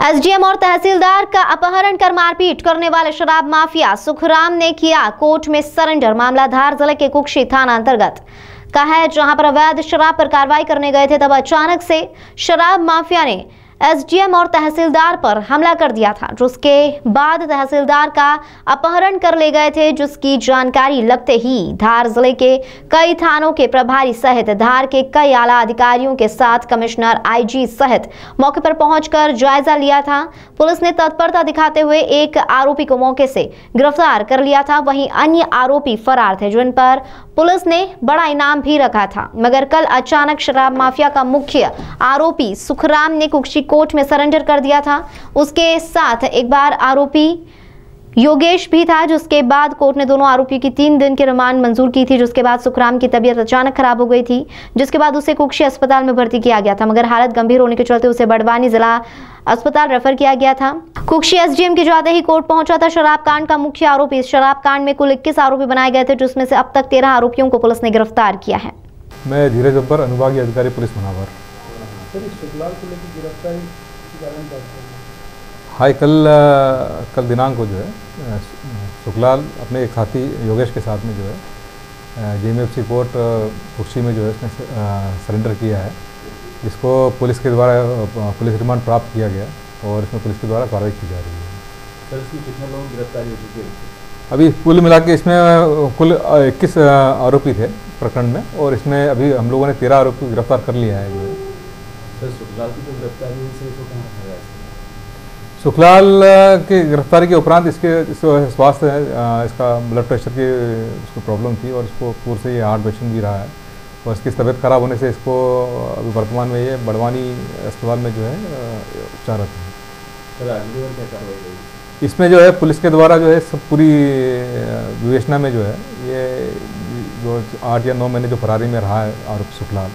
SDM और तहसीलदार का अपहरण कर मारपीट करने वाले शराब माफिया सुखराम ने किया कोर्ट में सरेंडर, मामला धार ज़िले के कुक्षी थाना अंतर्गत। का है, जहाँ पर अवैध शराब पर कार्रवाई करने गए थे, तब अचानक से शराब माफिया ने एसडीएम और तहसीलदार पर हमला कर दिया था, जिसके बाद तहसीलदार का अपहरण कर ले गए थे, जिसकी जानकारी लगते ही धार ज़िले के कई थानों के प्रभारी सहित धार के कई आला अधिकारियों के साथ कमिश्नर आईजी सहित मौके पर पहुंचकर जायजा लिया था। पुलिस ने तत्परता दिखाते हुए एक आरोपी को मौके से गिरफ़्तार कर लिया था। वहीं अन्य आरोपी फरार थे, जिन पर पुलिस ने बड़ा इनाम भी रखा था। मगर कल अचानक शराब माफिया का मुख्य आरोपी सुखराम ने कुक्षी कोर्ट में सरेंडर कर दिया था। उसके साथ एक बार आरोपी योगेश भी था, जिसके बाद कोर्ट ने दोनों आरोपियों की तीन दिन की रिमांड मंजूर की थी, जिसके बाद सुखराम की तबीयत अचानक खराब हो गई थी, जिसके बाद उसे कुक्षी अस्पताल में भर्ती किया गया था, मगर हालत गंभीर होने के चलते उसे बड़वानी जिला अस्पताल रेफर किया गया था। कुक्षी एसडीएम के जाते ही कोर्ट पहुँचा था। शराब कांड का मुख्य आरोपी, शराब कांड में कुल इक्कीस आरोपी बनाए गए थे, जिसमें से अब तक तेरह आरोपियों को पुलिस ने गिरफ़्तार किया है। मैं अब्बर अनुभागीय अधिकारी, पुलिस महावर। हाई कल कल दिनांक को जो है सुखलाल अपने एक साथी योगेश के साथ में जो है J M F C court कुर्सी में जो है उसने सरेंडर किया है। इसको पुलिस के द्वारा पुलिस रिमांड प्राप्त किया गया और इसमें पुलिस के द्वारा कार्रवाई की जा रही है। सर इसमें कितने लोगों की गिरफ्तारी हो चुकी है? अभी कुल मिला के इसमें कुल इक्कीस आरोपी थे प्रकरण में और इसमें अभी हम लोगों ने तेरह आरोपी गिरफ़्तार कर लिया है जो है। सर शुक्लाल की जो गिरफ्तारी हुई इसको कहाँ रखा गया सुखलाल की गिरफ्तारी के उपरांत इसके स्वास्थ्य है, इसका ब्लड प्रेशर की उसको प्रॉब्लम थी और इसको पूर्व से ये हार्ट पेशेंट भी रहा है। और इसकी तबीयत खराब होने से इसको अभी वर्तमान में ये बड़वानी अस्पताल में जो है उपचारत है। इसमें जो है पुलिस के द्वारा जो है सब पूरी विवेचना में जो है ये जो आठ या नौ महीने जो फरारी में रहा है आरोप सुखलाल।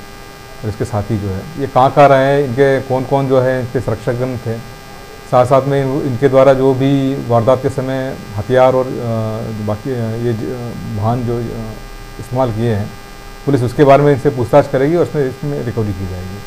और इसके साथी जो है, ये कहाँ कहाँ रहे हैं, इनके कौन कौन जो है, इनके सुरक्षागण थे? साथ साथ में इनके द्वारा जो भी वारदात के समय हथियार और बाकी ये वाहन जो इस्तेमाल किए हैं, पुलिस उसके बारे में इनसे पूछताछ करेगी और उसमें, इसमें रिकवरी की जाएगी।